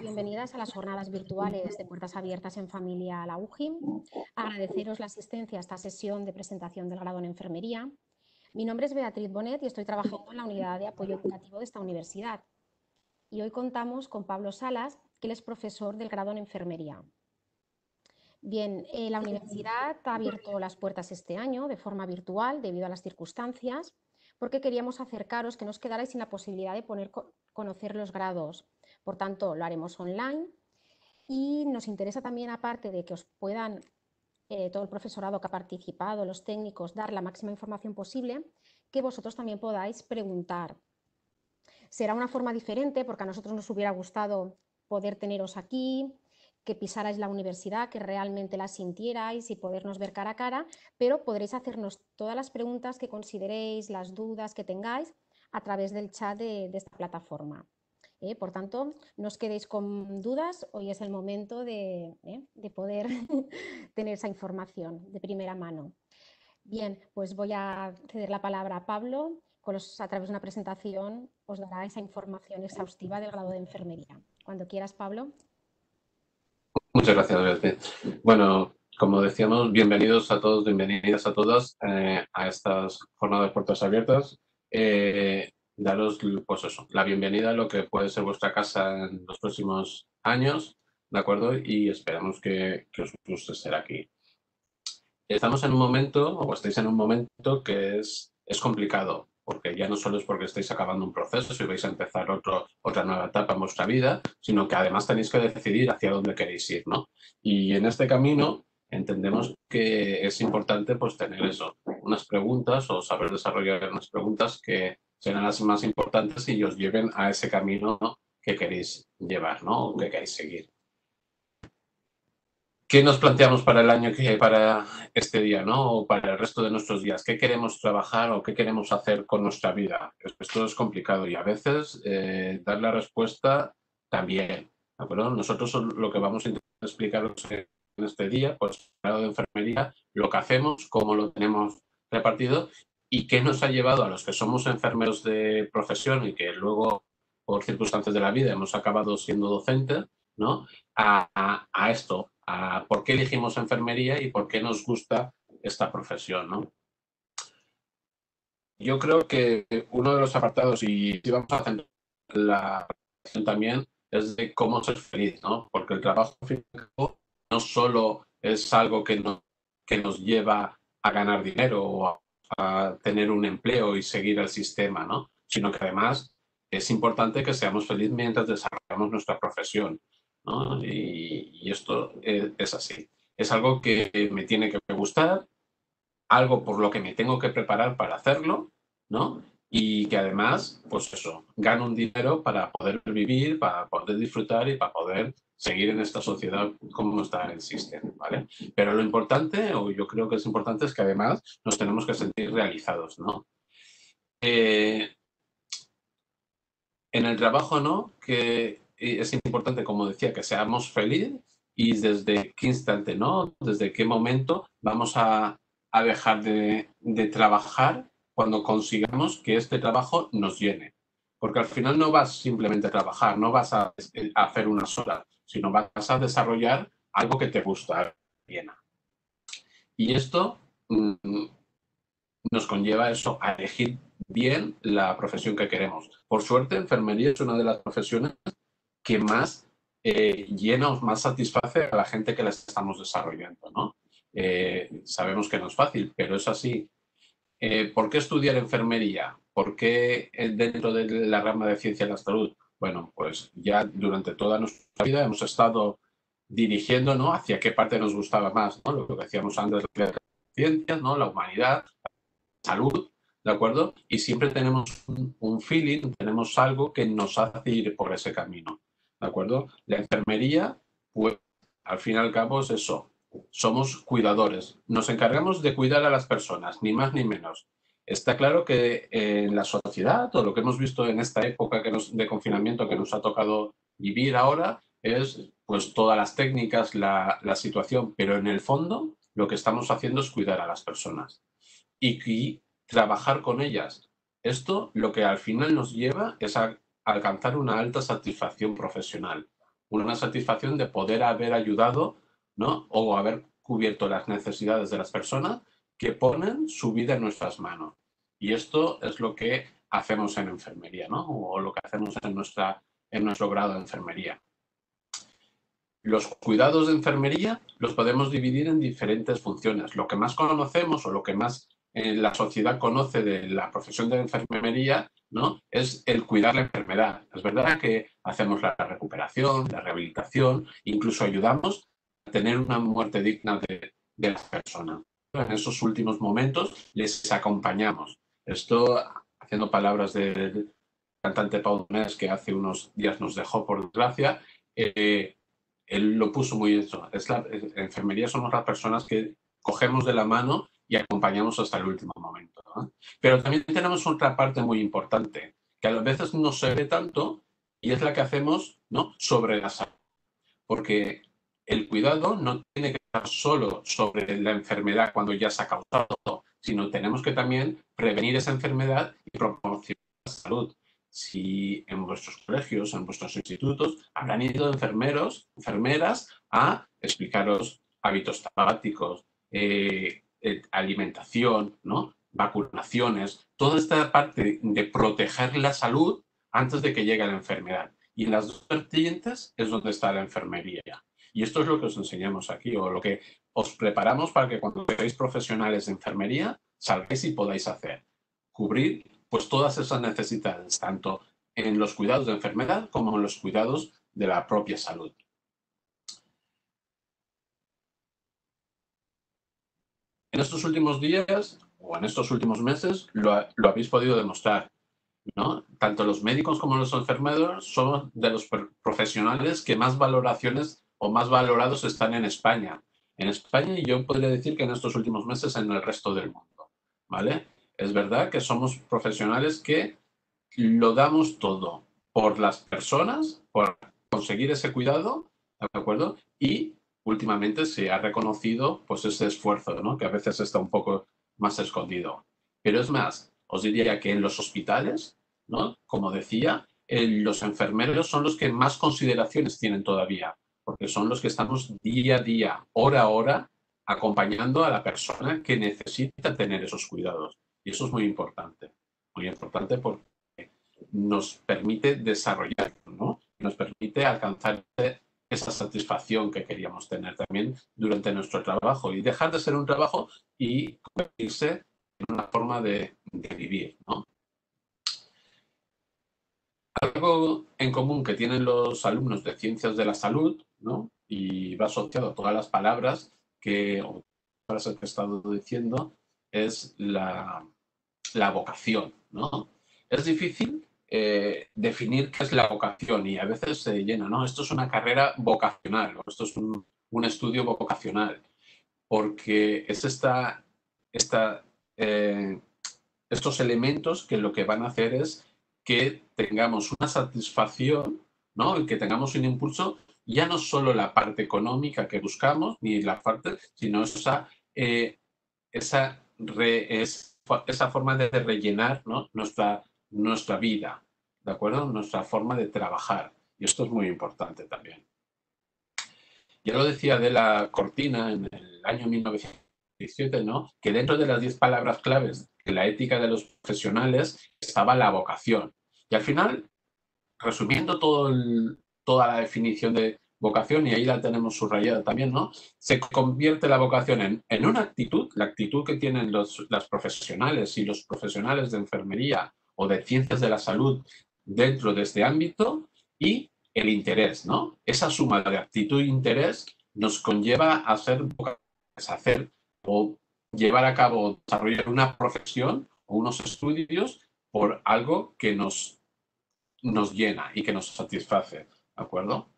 bienvenidas a las jornadas virtuales de Puertas Abiertas en Familia a la UJIM. Agradeceros la asistencia a esta sesión de presentación del grado en Enfermería. Mi nombre es Beatriz Bonet y estoy trabajando en la unidad de apoyo educativo de esta universidad. Y hoy contamos con Pablo Salas, que él es profesor del grado en Enfermería. Bien, eh, la universidad ha abierto las puertas este año de forma virtual debido a las circunstancias, porque queríamos acercaros que nos quedarais sin la posibilidad de poner, conocer los grados por tanto, lo haremos online y nos interesa también, aparte de que os puedan eh, todo el profesorado que ha participado, los técnicos, dar la máxima información posible, que vosotros también podáis preguntar. Será una forma diferente porque a nosotros nos hubiera gustado poder teneros aquí, que pisarais la universidad, que realmente la sintierais y podernos ver cara a cara, pero podréis hacernos todas las preguntas que consideréis, las dudas que tengáis a través del chat de esta plataforma. ¿Eh? por tanto, no os quedéis con dudas, hoy es el momento de, ¿eh? poder tener esa información de primera mano. Bien, pues voy a ceder la palabra a Pablo, con a través de una presentación os dará esa información exhaustiva del grado de enfermería. Cuando quieras, Pablo. Muchas gracias. Bueno, como decíamos, bienvenidos a todos, bienvenidas a todas eh, a estas jornadas de puertas abiertas daros pues eso, la bienvenida a lo que puede ser vuestra casa en los próximos años, ¿de acuerdo? Y esperamos que, os guste estar aquí. Estamos en un momento, o estáis en un momento que es, es complicado, porque ya no solo es porque estáis acabando un proceso, si vais a empezar otro, otra nueva etapa en vuestra vida, sino que además tenéis que decidir hacia dónde queréis ir, ¿no? Y en este camino entendemos que es importante pues tener eso, unas preguntas o saber desarrollar unas preguntas que serán las más importantes y os lleven a ese camino que queréis llevar, ¿no? O que queréis seguir. ¿Qué nos planteamos para el año que para este día, ¿no? O para el resto de nuestros días. ¿Qué queremos trabajar o qué queremos hacer con nuestra vida? Esto es complicado y a veces eh, dar la respuesta también. Nosotros lo que vamos a intentar explicar en este día, pues, lado de enfermería, lo que hacemos, cómo lo tenemos repartido y qué nos ha llevado a los que somos enfermeros de profesión y que luego, por circunstancias de la vida, hemos acabado siendo docentes, ¿no? A, esto, a por qué elegimos enfermería y por qué nos gusta esta profesión, ¿no? Yo creo que uno de los apartados, y si vamos a hacer la también, es de cómo ser feliz, ¿no? Porque el trabajo no solo es algo que, no, que nos lleva a ganar dinero o a a tener un empleo y seguir el sistema, ¿no? Sino que además es importante que seamos felices mientras desarrollamos nuestra profesión, ¿no? Y, esto es, así. Es algo que me tiene que gustar, algo por lo que me tengo que preparar para hacerlo, ¿no? Y que además, pues eso, gano un dinero para poder vivir, para poder disfrutar y para poder seguir en esta sociedad como está el sistema, ¿vale? Pero lo importante, o yo creo que es importante, es que además nos tenemos que sentir realizados, ¿no? Eh, en el trabajo, ¿no? Que es importante, como decía, que seamos felices y desde qué instante, ¿no? Desde qué momento vamos a, dejar de, de trabajar cuando consigamos que este trabajo nos llene. Porque al final no vas simplemente a trabajar, no vas a, a hacer unas horas, sino vas a desarrollar algo que te gusta, bien. Y esto mm, nos conlleva eso, a elegir bien la profesión que queremos. Por suerte, enfermería es una de las profesiones que más eh, llena o más satisface a la gente que las estamos desarrollando. ¿no? Eh, sabemos que no es fácil, pero es así. Eh, ¿Por qué estudiar enfermería? ¿Por qué dentro de la rama de ciencia de la salud? Bueno, pues ya durante toda nuestra vida hemos estado dirigiendo ¿no? hacia qué parte nos gustaba más, ¿no? lo que decíamos antes, la ciencia, ¿no? la humanidad, la salud, ¿de acuerdo? Y siempre tenemos un, feeling, tenemos algo que nos hace ir por ese camino, ¿de acuerdo? La enfermería, pues al fin y al cabo es eso, somos cuidadores, nos encargamos de cuidar a las personas, ni más ni menos. Está claro que en la sociedad, o lo que hemos visto en esta época que de confinamiento que nos ha tocado vivir ahora, es pues todas las técnicas, la, situación, pero en el fondo lo que estamos haciendo es cuidar a las personas y, trabajar con ellas. Esto lo que al final nos lleva es a alcanzar una alta satisfacción profesional. una satisfacción de poder haber ayudado ¿no? o haber cubierto las necesidades de las personas que ponen su vida en nuestras manos. Y esto es lo que hacemos en enfermería, ¿no? O lo que hacemos en, nuestra, en nuestro grado de enfermería. Los cuidados de enfermería los podemos dividir en diferentes funciones. Lo que más conocemos o lo que más eh, la sociedad conoce de la profesión de enfermería ¿no? es el cuidar la enfermedad. Es verdad que hacemos la recuperación, la rehabilitación, incluso ayudamos a tener una muerte digna de, de las personas. En esos últimos momentos les acompañamos. Esto, haciendo palabras del cantante Paul Mes, que hace unos días nos dejó, por desgracia, eh, él lo puso muy eso. Es la, enfermería somos las personas que cogemos de la mano y acompañamos hasta el último momento. Pero también tenemos otra parte muy importante, que a veces no se ve tanto y es la que hacemos ¿no? sobre la salud. Porque el cuidado no tiene que estar solo sobre la enfermedad cuando ya se ha causado, sino tenemos que también prevenir esa enfermedad y proporcionar salud. Si en vuestros colegios, en vuestros institutos, habrán ido enfermeros, enfermeras a explicaros hábitos tabáticos, eh, eh, alimentación, ¿no? vacunaciones, toda esta parte de proteger la salud antes de que llegue la enfermedad. Y en las dos vertientes es donde está la enfermería. Y esto es lo que os enseñamos aquí, o lo que os preparamos para que cuando seáis profesionales de enfermería, salgáis y podáis hacer. Cubrir pues todas esas necesidades, tanto en los cuidados de enfermedad como en los cuidados de la propia salud. En estos últimos días o en estos últimos meses lo, lo habéis podido demostrar. ¿no? Tanto los médicos como los enfermeros son de los profesionales que más valoraciones o más valorados están en España. En España y yo podría decir que en estos últimos meses en el resto del mundo. ¿Vale? Es verdad que somos profesionales que lo damos todo por las personas, por conseguir ese cuidado, ¿de acuerdo? Y últimamente se ha reconocido pues ese esfuerzo, ¿no? Que a veces está un poco más escondido. Pero es más, os diría que en los hospitales, ¿no? Como decía, los enfermeros son los que más consideraciones tienen todavía porque son los que estamos día a día, hora a hora, acompañando a la persona que necesita tener esos cuidados. Y eso es muy importante, muy importante porque nos permite desarrollar, ¿no? Nos permite alcanzar esa satisfacción que queríamos tener también durante nuestro trabajo y dejar de ser un trabajo y convertirse en una forma de, vivir. Algo en común que tienen los alumnos de ciencias de la salud ¿no? Y va asociado a todas las palabras que, o frases que he estado diciendo, es la, la vocación, ¿no? Es difícil eh, definir qué es la vocación y a veces se llena, ¿no? Esto es una carrera vocacional o esto es un, un estudio vocacional, porque es esta, esta, eh, estos elementos que lo que van a hacer es que tengamos una satisfacción, ¿no? Y que tengamos un impulso ya no solo la parte económica que buscamos, ni la parte, sino esa, eh, esa, esa forma de rellenar nuestra, nuestra vida, ¿de acuerdo? Nuestra forma de trabajar. Y esto es muy importante también. Ya lo decía de la Cortina en el año 1917, ¿no? Que dentro de las 10 palabras claves de la ética de los profesionales estaba la vocación. Y al final, resumiendo todo el, toda la definición de vocación, y ahí la tenemos subrayada también, ¿no? Se convierte la vocación en, en una actitud, la actitud que tienen los, las profesionales y los profesionales de enfermería o de ciencias de la salud dentro de este ámbito, y el interés, ¿no? Esa suma de actitud e interés nos conlleva a hacer, a hacer o llevar a cabo, desarrollar una profesión o unos estudios por algo que nos, nos llena y que nos satisface. ¿De acuerdo?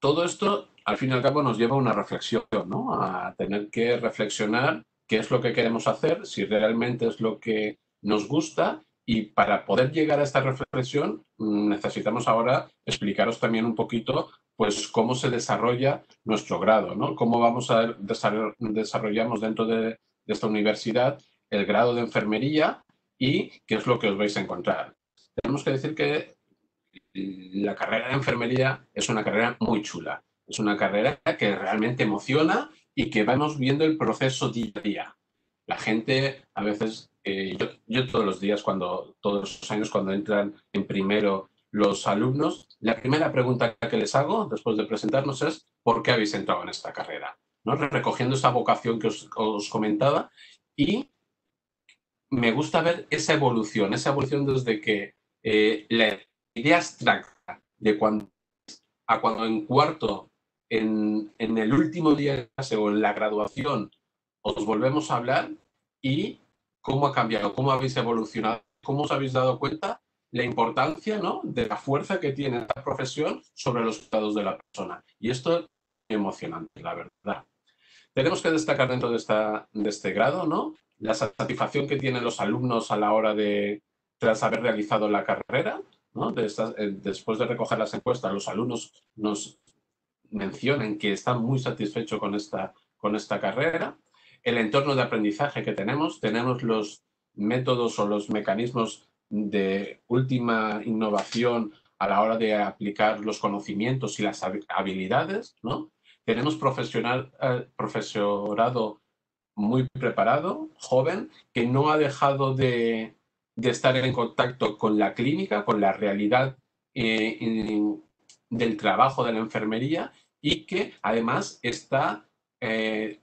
Todo esto, al fin y al cabo, nos lleva a una reflexión, ¿no? A tener que reflexionar qué es lo que queremos hacer, si realmente es lo que nos gusta y para poder llegar a esta reflexión mm, necesitamos ahora explicaros también un poquito pues cómo se desarrolla nuestro grado, ¿no? Cómo vamos a desarrollamos dentro de, de esta universidad el grado de enfermería y qué es lo que os vais a encontrar. Tenemos que decir que la carrera de enfermería es una carrera muy chula. Es una carrera que realmente emociona y que vamos viendo el proceso día a día. La gente a veces, eh, yo, todos los días, cuando todos los años cuando entran en primero los alumnos, la primera pregunta que les hago después de presentarnos es ¿por qué habéis entrado en esta carrera? Recogiendo esa vocación que os, os comentaba y me gusta ver esa evolución, esa evolución desde que eh, la idea abstracta de cuando a cuando en cuarto, en, el último día de clase o en la graduación, os volvemos a hablar y cómo ha cambiado, cómo habéis evolucionado, cómo os habéis dado cuenta la importancia ¿no? de la fuerza que tiene esta profesión sobre los cuidados de la persona. Y esto es emocionante, la verdad. Tenemos que destacar dentro de, esta, de este grado ¿no? la satisfacción que tienen los alumnos a la hora de, tras haber realizado la carrera, eh, después de recoger las encuestas, los alumnos nos mencionan que están muy satisfechos con esta, con esta carrera. El entorno de aprendizaje que tenemos, tenemos los métodos o los mecanismos de última innovación a la hora de aplicar los conocimientos y las habilidades. Tenemos eh, profesorado muy preparado, joven, que no ha dejado de, estar en contacto con la clínica, con la realidad eh, del trabajo de la enfermería y que además está eh,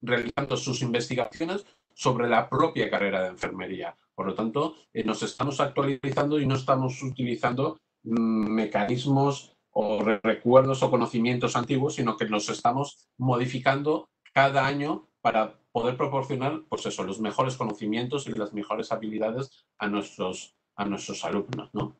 realizando sus investigaciones sobre la propia carrera de enfermería. Por lo tanto, eh, nos estamos actualizando y no estamos utilizando mm, mecanismos o recuerdos o conocimientos antiguos, sino que nos estamos modificando cada año para poder proporcionar pues eso, los mejores conocimientos y las mejores habilidades a nuestros, a nuestros alumnos. ¿no?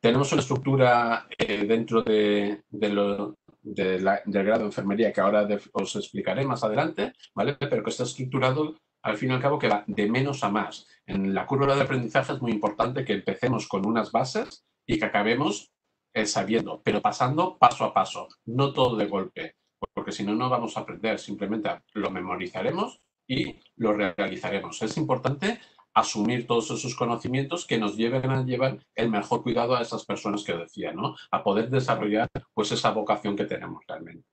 Tenemos una estructura eh, dentro de, lo, del grado de enfermería que ahora os explicaré más adelante, ¿vale? pero que está estructurado al fin y al cabo que va de menos a más. En la curva de aprendizaje es muy importante que empecemos con unas bases y que acabemos eh, sabiendo, pero pasando paso a paso, no todo de golpe porque si no, no vamos a aprender, simplemente lo memorizaremos y lo realizaremos. Es importante asumir todos esos conocimientos que nos lleven a llevar el mejor cuidado a esas personas que decía, ¿no? A poder desarrollar pues esa vocación que tenemos realmente.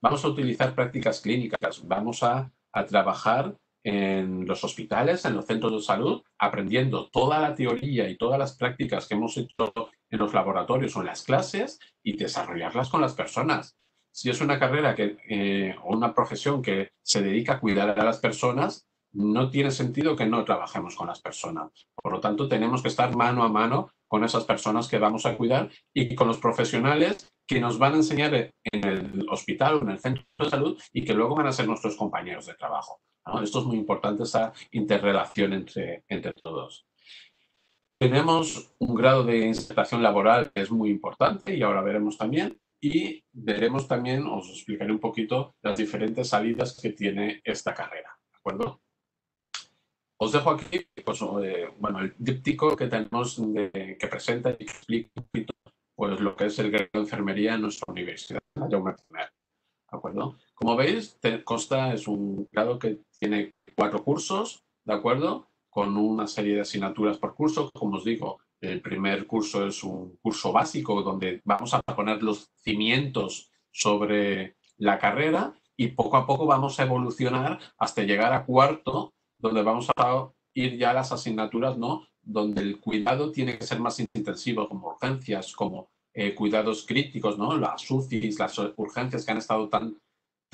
Vamos a utilizar prácticas clínicas, vamos a, a trabajar en los hospitales, en los centros de salud, aprendiendo toda la teoría y todas las prácticas que hemos hecho en los laboratorios o en las clases y desarrollarlas con las personas si es una carrera que, eh, o una profesión que se dedica a cuidar a las personas, no tiene sentido que no trabajemos con las personas. Por lo tanto, tenemos que estar mano a mano con esas personas que vamos a cuidar y con los profesionales que nos van a enseñar en el hospital o en el centro de salud y que luego van a ser nuestros compañeros de trabajo. Esto es muy importante, esa interrelación entre, entre todos. Tenemos un grado de insertación laboral que es muy importante y ahora veremos también y veremos también, os explicaré un poquito las diferentes salidas que tiene esta carrera, ¿de acuerdo? Os dejo aquí pues, eh, bueno, el díptico que tenemos que presenta y explica pues, lo que es el grado de enfermería en nuestra universidad, ¿de acuerdo? Como veis, consta, es un grado que tiene cuatro cursos, ¿de acuerdo? Con una serie de asignaturas por curso, como os digo, el primer curso es un curso básico donde vamos a poner los cimientos sobre la carrera y poco a poco vamos a evolucionar hasta llegar a cuarto, donde vamos a ir ya a las asignaturas, ¿no? Donde el cuidado tiene que ser más intensivo, como urgencias, como eh, cuidados críticos, ¿no? Las UCIs, las urgencias que han estado tan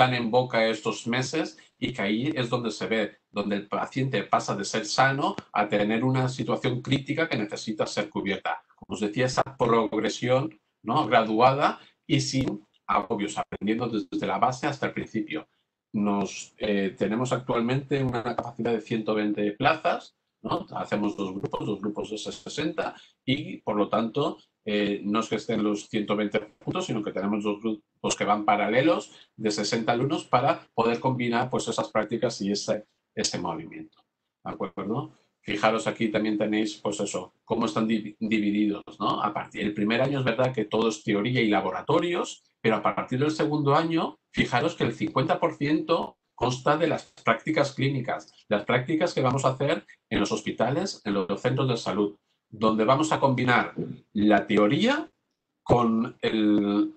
tan en boca estos meses y que ahí es donde se ve, donde el paciente pasa de ser sano a tener una situación crítica que necesita ser cubierta. Como os decía, esa progresión ¿no? graduada y sin agobios, aprendiendo desde la base hasta el principio. Nos, eh, tenemos actualmente una capacidad de 120 plazas, ¿no? hacemos dos grupos, dos grupos de 60 y por lo tanto eh, no es que estén los 120 puntos, sino que tenemos dos grupos que van paralelos de 60 alumnos para poder combinar pues, esas prácticas y ese, ese movimiento. ¿De acuerdo? Fijaros aquí también tenéis, pues eso, cómo están divididos, ¿no? A partir del primer año es verdad que todo es teoría y laboratorios, pero a partir del segundo año, fijaros que el 50% consta de las prácticas clínicas, las prácticas que vamos a hacer en los hospitales, en los centros de salud, donde vamos a combinar la teoría con, el,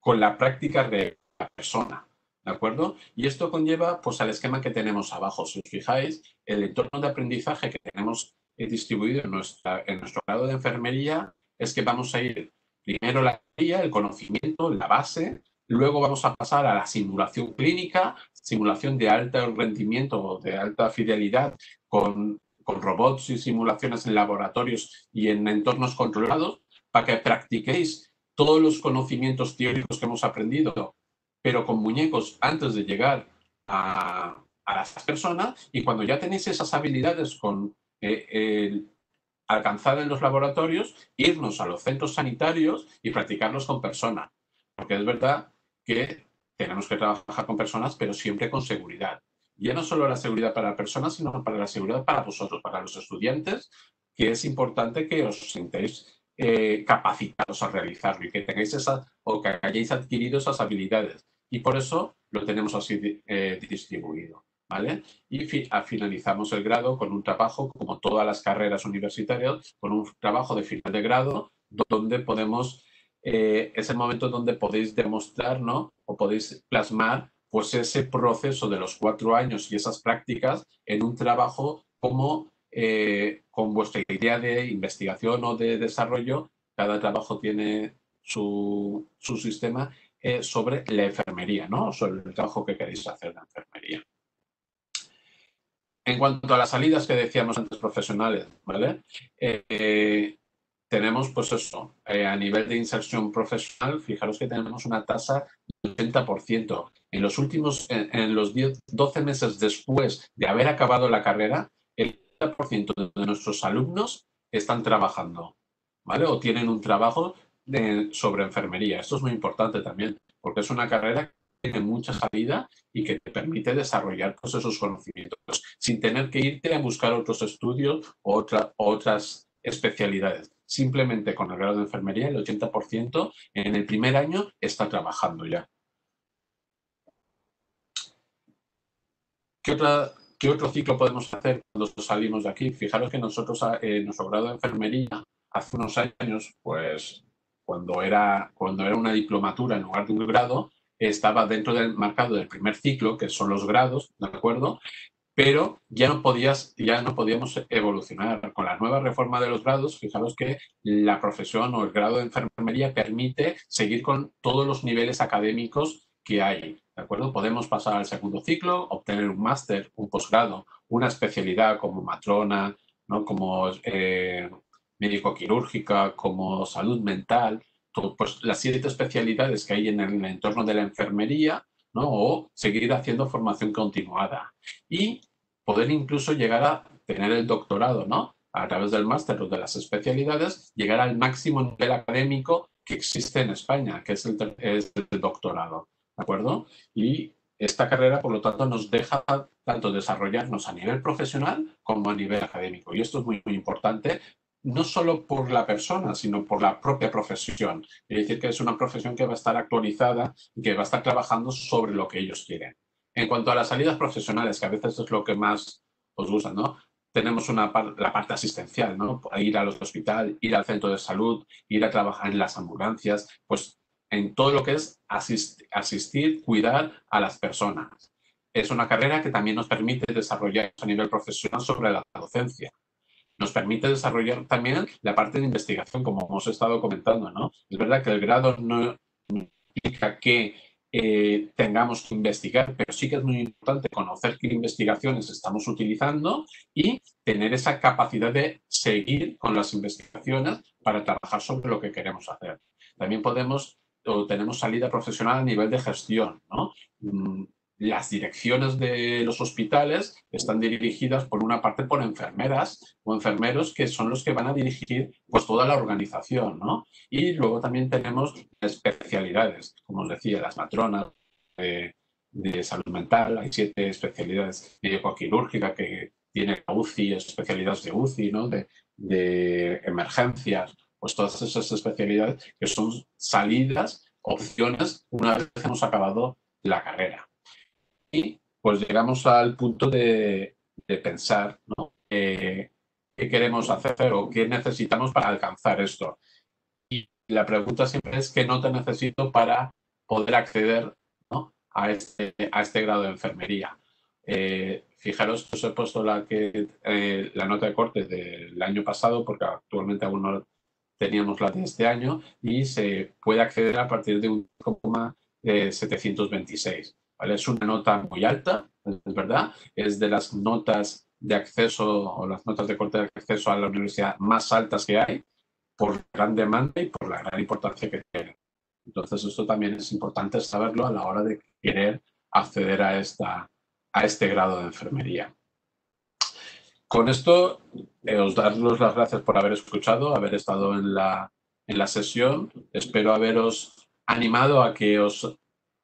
con la práctica de la persona. ¿De acuerdo? Y esto conlleva pues, al esquema que tenemos abajo. Si os fijáis, el entorno de aprendizaje que tenemos distribuido en, en nuestro grado de enfermería es que vamos a ir primero la teoría, el conocimiento, la base, luego vamos a pasar a la simulación clínica, simulación de alto rendimiento, de alta fidelidad con, con robots y simulaciones en laboratorios y en entornos controlados, para que practiquéis todos los conocimientos teóricos que hemos aprendido, pero con muñecos antes de llegar a, a las personas y cuando ya tenéis esas habilidades con eh, alcanzadas en los laboratorios, irnos a los centros sanitarios y practicarlos con personas. Porque es verdad que tenemos que trabajar con personas, pero siempre con seguridad. Ya no solo la seguridad para la persona, sino para la seguridad para vosotros, para los estudiantes, que es importante que os sintáis eh, capacitados a realizarlo y que tengáis esa o que hayáis adquirido esas habilidades. Y por eso lo tenemos así eh, distribuido. ¿Vale? Y finalizamos el grado con un trabajo, como todas las carreras universitarias, con un trabajo de final de grado, donde podemos, eh, es el momento donde podéis demostrar, ¿no? O podéis plasmar, pues, ese proceso de los cuatro años y esas prácticas en un trabajo como eh, con vuestra idea de investigación o de desarrollo, cada trabajo tiene su, su sistema eh, sobre la enfermería, ¿no? Sobre el trabajo que queréis hacer de enfermería. En cuanto a las salidas que decíamos antes profesionales, ¿vale? Eh, tenemos, pues eso, a nivel de inserción profesional, fijaros que tenemos una tasa del 80%. En los últimos, en, los 10, 12 meses después de haber acabado la carrera, el de nuestros alumnos están trabajando, ¿vale? O tienen un trabajo sobre enfermería. Esto es muy importante también, porque es una carrera que tiene mucha salida y que te permite desarrollar pues, esos conocimientos sin tener que irte a buscar otros estudios o otras especialidades. Simplemente con el grado de enfermería, el 80% en el primer año está trabajando ya. ¿Qué otra, ¿Qué otro ciclo podemos hacer cuando salimos de aquí? Fijaros que nosotros ah, en nuestro grado de enfermería, hace unos años, pues cuando era, cuando era una diplomatura en lugar de un grado, estaba dentro del marcado del primer ciclo, que son los grados, ¿de acuerdo? Pero ya no, podías, ya no podíamos evolucionar. Con la nueva reforma de los grados, fijaros que la profesión o el grado de enfermería permite seguir con todos los niveles académicos que hay. ¿De acuerdo? Podemos pasar al segundo ciclo, obtener un máster, un posgrado, una especialidad como matrona, ¿no? como eh, médico-quirúrgica, como salud mental, pues las siete especialidades que hay en el entorno de la enfermería, ¿no? o seguir haciendo formación continuada. Y poder incluso llegar a tener el doctorado, ¿no? A través del máster o de las especialidades, llegar al máximo nivel académico que existe en España, que es el, es el doctorado. ¿de acuerdo? Y esta carrera, por lo tanto, nos deja tanto desarrollarnos a nivel profesional como a nivel académico. Y esto es muy, muy importante, no solo por la persona, sino por la propia profesión. Es decir, que es una profesión que va a estar actualizada y que va a estar trabajando sobre lo que ellos quieren. En cuanto a las salidas profesionales, que a veces es lo que más os gusta, ¿no? Tenemos una la parte asistencial, ¿no? Ir al hospital, ir al centro de salud, ir a trabajar en las ambulancias, pues en todo lo que es asistir, cuidar a las personas. Es una carrera que también nos permite desarrollar a nivel profesional sobre la docencia. Nos permite desarrollar también la parte de investigación, como hemos estado comentando. ¿no? Es verdad que el grado no implica que eh, tengamos que investigar, pero sí que es muy importante conocer qué investigaciones estamos utilizando y tener esa capacidad de seguir con las investigaciones para trabajar sobre lo que queremos hacer. También podemos o tenemos salida profesional a nivel de gestión. ¿no? Las direcciones de los hospitales están dirigidas por una parte por enfermeras o enfermeros que son los que van a dirigir pues, toda la organización. ¿no? Y luego también tenemos especialidades, como os decía, las matronas de, salud mental, hay siete especialidades médico-quirúrgica que tiene UCI, especialidades de UCI, ¿no? de, de emergencias pues todas esas especialidades que son salidas, opciones, una vez hemos acabado la carrera. Y pues llegamos al punto de, pensar ¿no? qué queremos hacer o qué necesitamos para alcanzar esto. Y la pregunta siempre es qué no te necesito para poder acceder a, este, a este grado de enfermería. Eh, fijaros que os he puesto la, que, eh, la nota de corte del año pasado porque actualmente aún no teníamos la de este año y se puede acceder a partir de un 726. Es una nota muy alta, es verdad, es de las notas de acceso o las notas de corte de acceso a la universidad más altas que hay por gran demanda y por la gran importancia que tiene. Entonces, esto también es importante saberlo a la hora de querer acceder a, esta, a este grado de enfermería. Con esto, eh, os daros las gracias por haber escuchado, haber estado en la, en la sesión. Espero haberos animado a que os,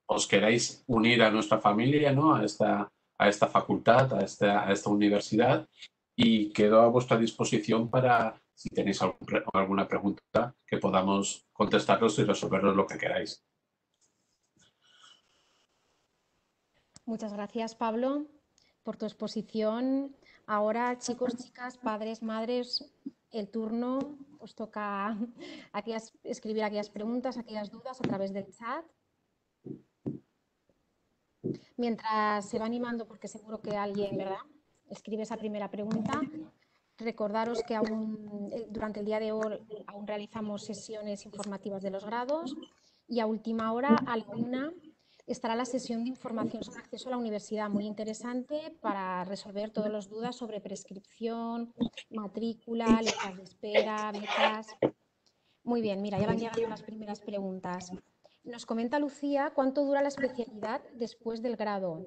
os queráis unir a nuestra familia, ¿no? a, esta, a esta facultad, a esta, a esta universidad y quedo a vuestra disposición para si tenéis alguna pregunta que podamos contestaros y resolveros lo que queráis. Muchas gracias, Pablo, por tu exposición. Ahora, chicos, chicas, padres, madres, el turno os toca escribir aquellas preguntas, aquellas dudas a través del chat. Mientras se va animando, porque seguro que alguien, ¿verdad? Escribe esa primera pregunta. Recordaros que aún eh, durante el día de hoy aún realizamos sesiones informativas de los grados y a última hora, a la una, estará la sesión de información sobre acceso a la universidad, muy interesante para resolver todas las dudas sobre prescripción, matrícula, letras de espera, becas. Muy bien, mira, ya van llegando las primeras preguntas. Nos comenta Lucía cuánto dura la especialidad después del grado.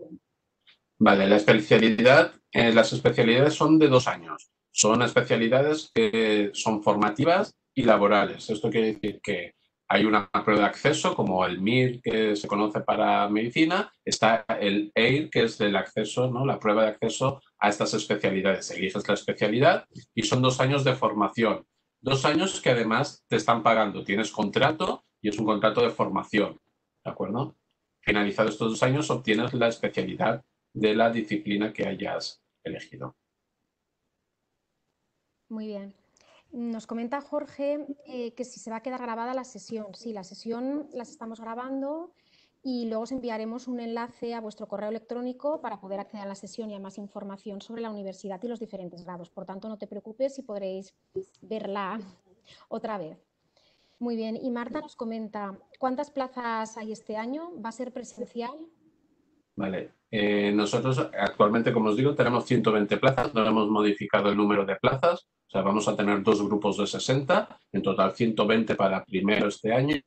Vale, la especialidad, eh, las especialidades son de dos años. Son especialidades que son formativas y laborales. Esto quiere decir que hay una prueba de acceso como el MIR que se conoce para medicina, está el EIR que es el acceso, ¿no? la prueba de acceso a estas especialidades. Eliges la especialidad y son dos años de formación. Dos años que además te están pagando. Tienes contrato y es un contrato de formación. ¿De acuerdo? Finalizados estos dos años obtienes la especialidad de la disciplina que hayas elegido. Muy bien. Nos comenta Jorge eh, que si se va a quedar grabada la sesión. Sí, la sesión las estamos grabando y luego os enviaremos un enlace a vuestro correo electrónico para poder acceder a la sesión y a más información sobre la universidad y los diferentes grados. Por tanto, no te preocupes si podréis verla otra vez. Muy bien. Y Marta nos comenta, ¿cuántas plazas hay este año? ¿Va a ser presencial? Vale. Eh, nosotros actualmente, como os digo, tenemos 120 plazas, no hemos modificado el número de plazas, o sea, vamos a tener dos grupos de 60, en total 120 para primero este año.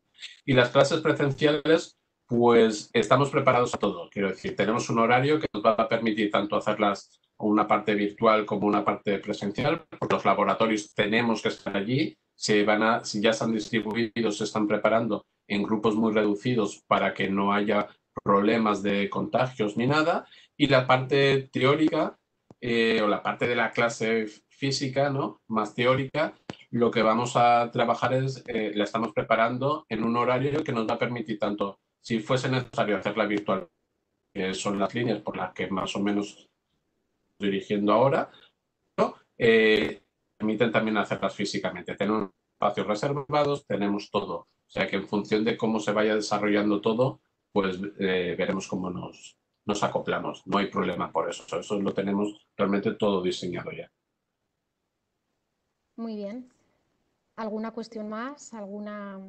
Y las clases presenciales, pues estamos preparados a todo. Quiero decir, tenemos un horario que nos va a permitir tanto hacerlas una parte virtual como una parte presencial, los laboratorios tenemos que estar allí, se van a, ya están distribuidos, se están preparando en grupos muy reducidos para que no haya problemas de contagios ni nada. Y la parte teórica eh, o la parte de la clase física, ¿no? más teórica, lo que vamos a trabajar es, eh, la estamos preparando en un horario que nos va a permitir tanto, si fuese necesario hacerla virtual, que son las líneas por las que más o menos dirigiendo ahora, ¿no? Eh, permiten también hacerlas físicamente. Tenemos espacios reservados, tenemos todo. O sea que en función de cómo se vaya desarrollando todo, pues eh, veremos cómo nos, nos acoplamos. No hay problema por eso. Eso lo tenemos realmente todo diseñado ya. Muy bien. ¿Alguna cuestión más? ¿Alguna...?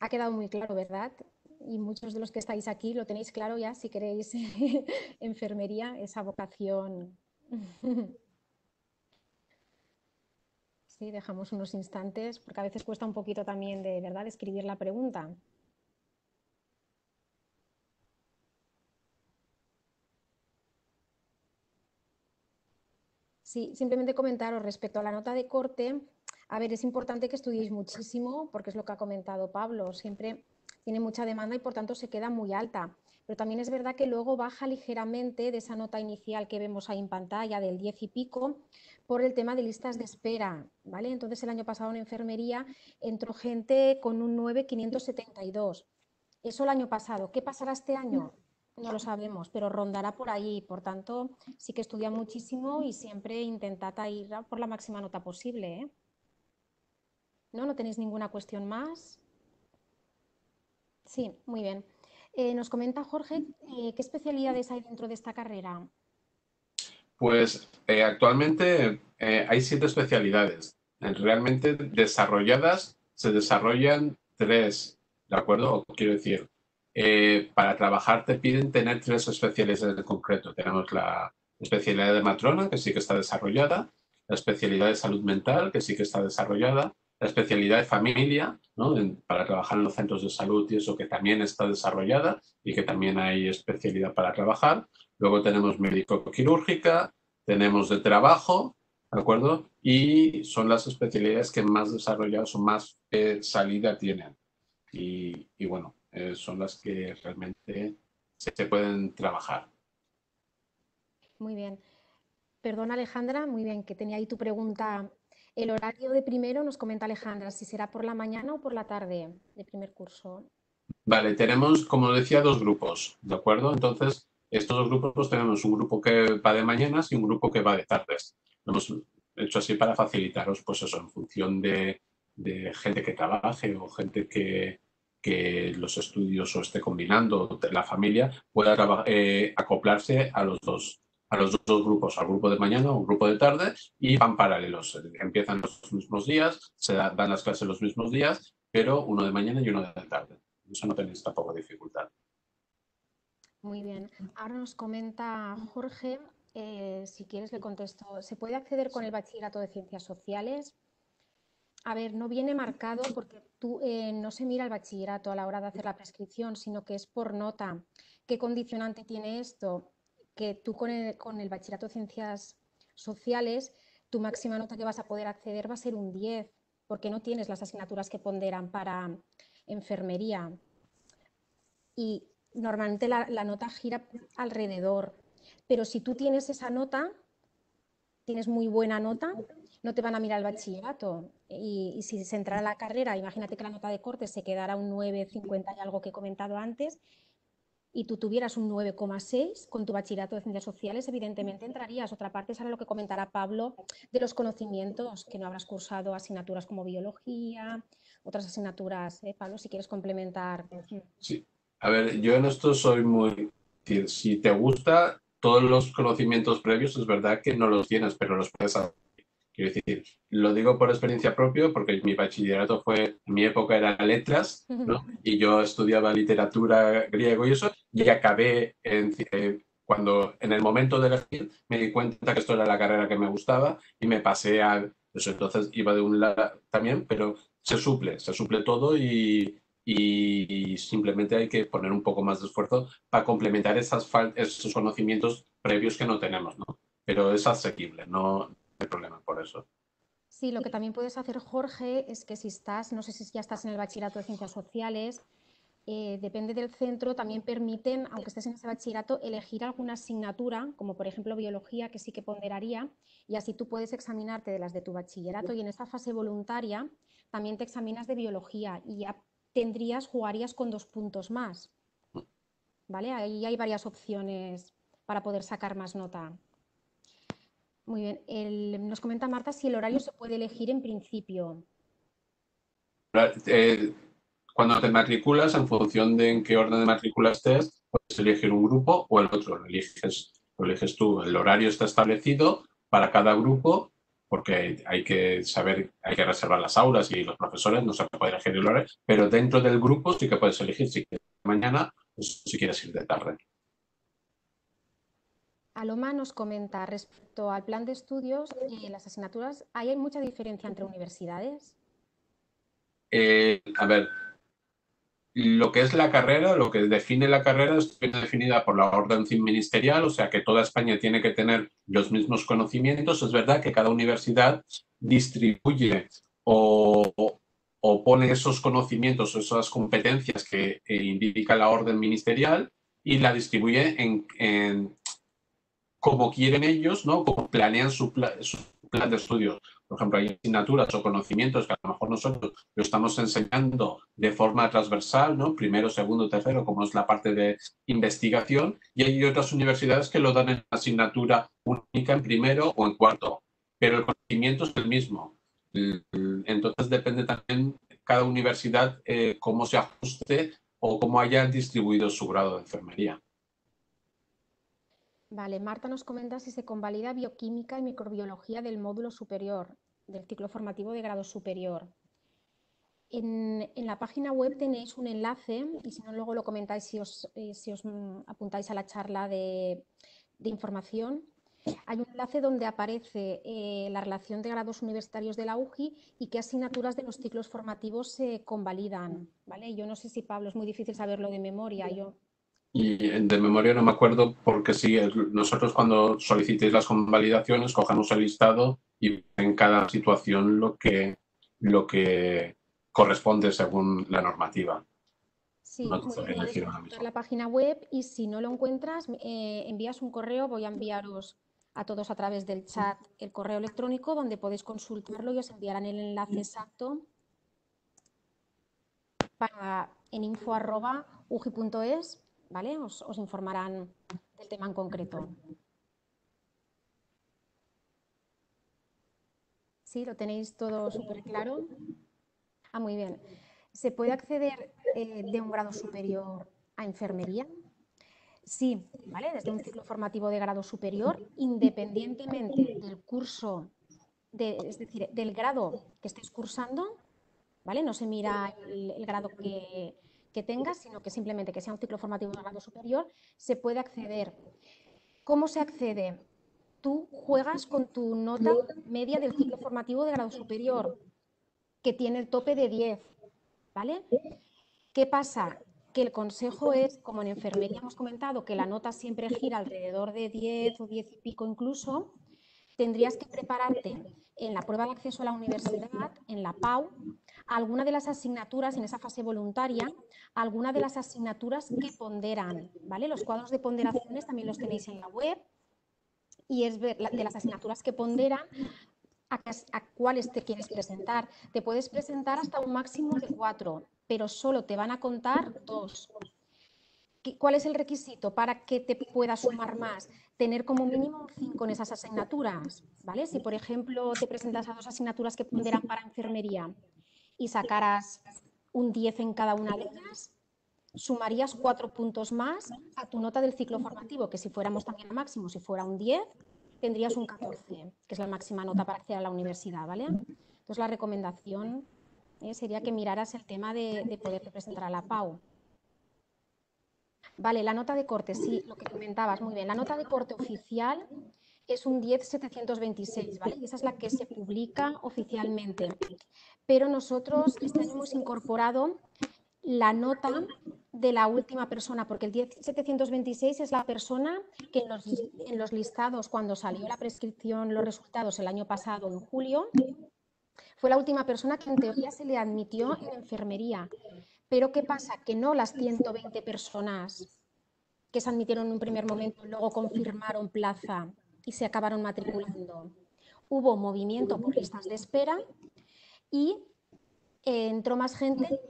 Ha quedado muy claro, ¿verdad? Y muchos de los que estáis aquí lo tenéis claro ya, si queréis enfermería, esa vocación. Sí, dejamos unos instantes, porque a veces cuesta un poquito también de verdad escribir la pregunta. Sí, simplemente comentaros respecto a la nota de corte. A ver, es importante que estudiéis muchísimo, porque es lo que ha comentado Pablo. Siempre tiene mucha demanda y por tanto se queda muy alta. Pero también es verdad que luego baja ligeramente de esa nota inicial que vemos ahí en pantalla del 10 y pico por el tema de listas de espera. ¿vale? Entonces el año pasado en enfermería entró gente con un 9,572 Eso el año pasado. ¿Qué pasará este año? No lo sabemos, pero rondará por ahí. Por tanto, sí que estudia muchísimo y siempre intentad ir por la máxima nota posible. ¿eh? ¿No? ¿No tenéis ninguna cuestión más? Sí, muy bien. Eh, nos comenta Jorge, eh, ¿qué especialidades hay dentro de esta carrera? Pues eh, actualmente hay siete especialidades. Realmente desarrolladas se desarrollan tres, ¿de acuerdo? quiero decir, para trabajar te piden tener tres especialidades en concreto. Tenemos la especialidad de matrona, que sí que está desarrollada, la especialidad de salud mental, que sí que está desarrollada, la especialidad de familia, ¿no? para trabajar en los centros de salud y eso que también está desarrollada y que también hay especialidad para trabajar. Luego tenemos médico-quirúrgica, tenemos de trabajo, ¿de acuerdo? Y son las especialidades que más desarrolladas o más eh, salida tienen. Y, bueno, eh, son las que realmente se, se pueden trabajar. Muy bien. Perdón, Alejandra, muy bien, que tenía ahí tu pregunta el horario de primero nos comenta Alejandra, si será por la mañana o por la tarde de primer curso. Vale, tenemos, como decía, dos grupos, ¿de acuerdo? Entonces, estos dos grupos tenemos un grupo que va de mañanas y un grupo que va de tardes. Lo hemos hecho así para facilitaros, pues eso, en función de, gente que trabaje o gente que, los estudios o esté combinando, la familia, pueda eh, acoplarse a los dos a los dos grupos, al grupo de mañana o grupo de tarde, y van paralelos. Empiezan los mismos días, se dan las clases los mismos días, pero uno de mañana y uno de tarde. Eso no tenéis tampoco dificultad. Muy bien. Ahora nos comenta Jorge, eh, si quieres le contesto, ¿se puede acceder con el bachillerato de ciencias sociales? A ver, no viene marcado porque tú, eh, no se mira el bachillerato a la hora de hacer la prescripción, sino que es por nota. ¿Qué condicionante tiene esto? Que tú con el, con el bachillerato de ciencias sociales, tu máxima nota que vas a poder acceder va a ser un 10, porque no tienes las asignaturas que ponderan para enfermería. Y normalmente la, nota gira alrededor, pero si tú tienes esa nota, tienes muy buena nota, no te van a mirar el bachillerato. Y, si se entra a la carrera, imagínate que la nota de corte se quedara un 9,50 y algo que he comentado antes, y tú tuvieras un 9,6 con tu bachillerato de ciencias sociales, evidentemente entrarías. Otra parte es ahora lo que comentará Pablo de los conocimientos, que no habrás cursado asignaturas como biología, otras asignaturas. ¿eh, Pablo, si quieres complementar. Sí, a ver, yo en esto soy muy... Si te gusta, todos los conocimientos previos es verdad que no los tienes, pero los puedes Quiero decir, lo digo por experiencia propia porque mi bachillerato fue, en mi época era letras, ¿no? Y yo estudiaba literatura griego y eso, y acabé en, eh, cuando en el momento de elegir me di cuenta que esto era la carrera que me gustaba y me pasé a eso. Entonces iba de un lado también, pero se suple, se suple todo y, y, simplemente hay que poner un poco más de esfuerzo para complementar esas esos conocimientos previos que no tenemos, ¿no? Pero es asequible, no, hay problema por eso. Sí, lo que también puedes hacer, Jorge, es que si estás, no sé si ya estás en el bachillerato de ciencias sociales, eh, depende del centro, también permiten, aunque estés en ese bachillerato, elegir alguna asignatura, como por ejemplo biología, que sí que ponderaría, y así tú puedes examinarte de las de tu bachillerato y en esta fase voluntaria también te examinas de biología y ya tendrías, jugarías con dos puntos más. ¿Vale? Ahí hay varias opciones para poder sacar más nota. Muy bien. nos comenta Marta si el horario se puede elegir en principio. Eh, cuando te matriculas, en función de en qué orden de matrícula estés, puedes elegir un grupo o el otro. Lo eliges, lo eliges tú. El horario está establecido para cada grupo porque hay que saber, hay que reservar las aulas y los profesores, no se puede elegir el horario, pero dentro del grupo sí que puedes elegir si quieres mañana o si quieres ir de tarde. Aloma nos comenta respecto al plan de estudios y las asignaturas, ¿hay mucha diferencia entre universidades? Eh, a ver, lo que es la carrera, lo que define la carrera es definida por la orden ministerial, o sea que toda España tiene que tener los mismos conocimientos. Es verdad que cada universidad distribuye o, pone esos conocimientos, esas competencias que indica la orden ministerial y la distribuye en como quieren ellos, ¿no? Como planean su, plan de estudios. Por ejemplo, hay asignaturas o conocimientos que a lo mejor nosotros lo estamos enseñando de forma transversal, ¿no? Primero, segundo, tercero, como es la parte de investigación, y hay otras universidades que lo dan en asignatura única en primero o en cuarto, pero el conocimiento es el mismo. Entonces depende también cada universidad eh, cómo se ajuste o cómo haya distribuido su grado de enfermería. Vale, Marta nos comenta si se convalida bioquímica y microbiología del módulo superior, del ciclo formativo de grado superior. En, la página web tenéis un enlace y si no luego lo comentáis si os, eh, mm, apuntáis a la charla de, información. Hay un enlace donde aparece eh, la relación de grados universitarios de la UGI y qué asignaturas de los ciclos formativos se convalidan. ¿vale? Yo no sé si Pablo es muy difícil saberlo de memoria. Yo y de memoria no me acuerdo porque sí, nosotros cuando solicitéis las convalidaciones cogemos el listado y en cada situación lo que, lo que corresponde según la normativa. Sí, no la página web y si no lo encuentras, eh, envías un correo, voy a enviaros a todos a través del chat el correo electrónico donde podéis consultarlo y os enviarán el enlace exacto para, en info.ugi.es ¿vale? Os, informarán del tema en concreto. ¿Sí? ¿Lo tenéis todo súper claro? Ah, muy bien. ¿Se puede acceder eh, de un grado superior a enfermería? Sí, ¿vale? Desde un ciclo formativo de grado superior, independientemente del curso, es decir, del grado que estés cursando, ¿vale? No se mira el grado que, que tengas, sino que simplemente que sea un ciclo formativo de grado superior, se puede acceder. ¿Cómo se accede? Tú juegas con tu nota media del ciclo formativo de grado superior, que tiene el tope de 10, ¿vale? ¿Qué pasa? Que el consejo es, como en enfermería hemos comentado, que la nota siempre gira alrededor de 10 o 10 y pico incluso, tendrías que prepararte en la prueba de acceso a la universidad, en la PAU, alguna de las asignaturas en esa fase voluntaria, alguna de las asignaturas que ponderan, ¿vale? Los cuadros de ponderaciones también los tenéis en la web y es ver de las asignaturas que ponderan a, a, cuáles te quieres presentar. Te puedes presentar hasta un máximo de cuatro, pero solo te van a contar dos. ¿Cuál es el requisito para que te pueda sumar más? Tener como mínimo cinco en esas asignaturas, ¿vale? Si, por ejemplo, te presentas a dos asignaturas que ponderan para enfermería y sacaras un 10 en cada una de ellas, sumarías cuatro puntos más a tu nota del ciclo formativo, que si fuéramos también a máximo, si fuera un 10, tendrías un 14, que es la máxima nota para acceder a la universidad, ¿vale? Entonces la recomendación eh, sería que miraras el tema de, de poder presentar a la PAU. Vale, la nota de corte, sí, lo que comentabas, muy bien. La nota de corte oficial es un 10.726, ¿vale? Y esa es la que se publica oficialmente. Pero nosotros este hemos incorporado la nota de la última persona, porque el 10.726 es la persona que en los, en los listados, cuando salió la prescripción, los resultados el año pasado, en julio, fue la última persona que en teoría se le admitió en enfermería. Pero ¿qué pasa? Que no las 120 personas que se admitieron en un primer momento luego confirmaron plaza y se acabaron matriculando. Hubo movimiento por listas de espera y eh, entró más gente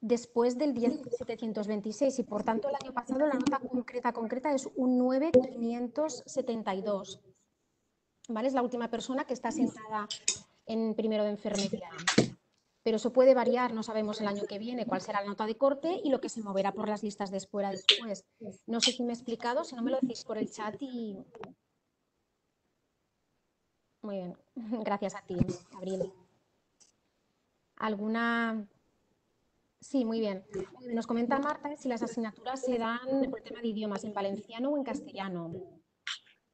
después del 10.726 y por tanto el año pasado la nota concreta concreta es un 9.572. ¿Vale? Es la última persona que está sentada en primero de enfermería. Pero eso puede variar, no sabemos el año que viene cuál será la nota de corte y lo que se moverá por las listas de espera después. No sé si me he explicado, si no me lo decís por el chat y, muy bien, gracias a ti, Gabriel. ¿Alguna...? Sí, muy bien. Nos comenta Marta si las asignaturas se dan por tema de idiomas, en valenciano o en castellano.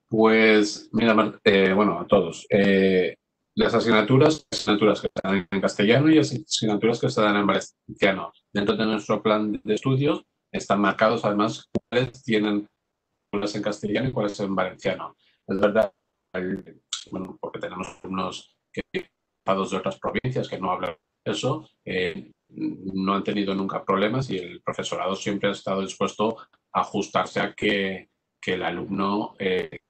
Pues, mira, eh, bueno, a todos. Eh, las asignaturas, asignaturas que se dan en castellano y asignaturas que se dan en valenciano. Dentro de nuestro plan de estudios están marcados además cuáles tienen cuáles en castellano y cuáles en valenciano. Es verdad, bueno, porque tenemos unos que de otras provincias que no hablan eso, eh, no han tenido nunca problemas y el profesorado siempre ha estado dispuesto a ajustarse a que, que el alumno eh,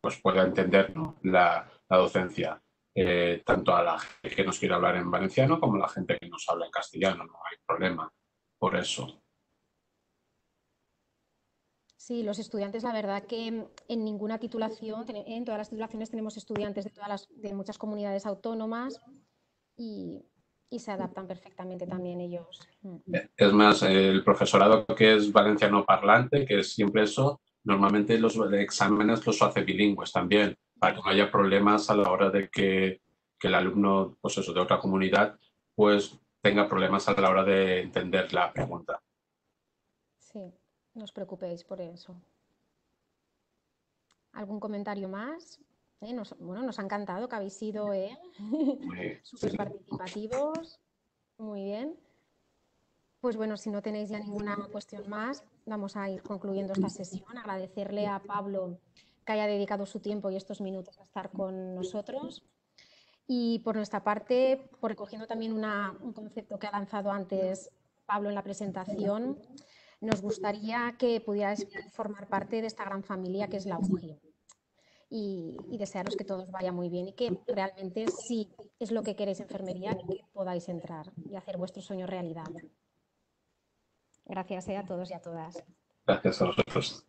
pues pueda entender la, docencia. Eh, tanto a la gente que nos quiere hablar en valenciano como a la gente que nos habla en castellano, no hay problema por eso. Sí, los estudiantes, la verdad que en ninguna titulación, en todas las titulaciones tenemos estudiantes de, todas las, de muchas comunidades autónomas y, y se adaptan perfectamente también ellos. Mm. Es más, el profesorado que es valenciano parlante, que es siempre eso, normalmente los exámenes los hace bilingües también, para que no haya problemas a la hora de que, que el alumno pues eso, de otra comunidad pues tenga problemas a la hora de entender la pregunta. Sí, no os preocupéis por eso. ¿Algún comentario más? Eh, nos, bueno, nos ha encantado que habéis sido ¿eh? súper participativos. Muy bien. Pues bueno, si no tenéis ya ninguna cuestión más, vamos a ir concluyendo esta sesión. Agradecerle a Pablo que haya dedicado su tiempo y estos minutos a estar con nosotros. Y por nuestra parte, por recogiendo también un concepto que ha lanzado antes Pablo en la presentación, nos gustaría que pudierais formar parte de esta gran familia que es la UGI. Y, y, desearos que todos vaya muy bien y que realmente si es lo que queréis enfermería, que podáis entrar y hacer vuestro sueño realidad. Gracias eh, a todos y a todas. Gracias a vosotros.